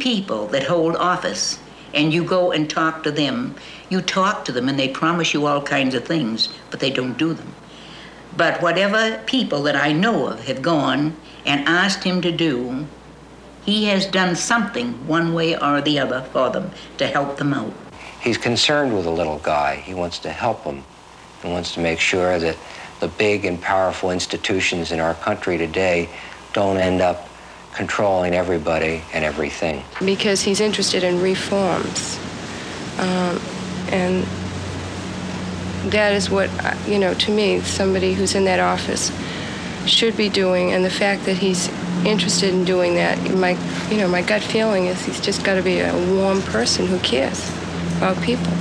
People that hold office and you go and talk to them, you talk to them and they promise you all kinds of things, but they don't do them. But whatever people that I know of have gone and asked him to do, he has done something one way or the other for them to help them out. He's concerned with the little guy. He wants to help him and wants to make sure that the big and powerful institutions in our country today don't end up controlling everybody and everything. Because he's interested in reforms. Um, and that is what, you know, to me, somebody who's in that office should be doing. And the fact that he's interested in doing that, my, you know, my gut feeling is he's just got to be a warm person who cares about people.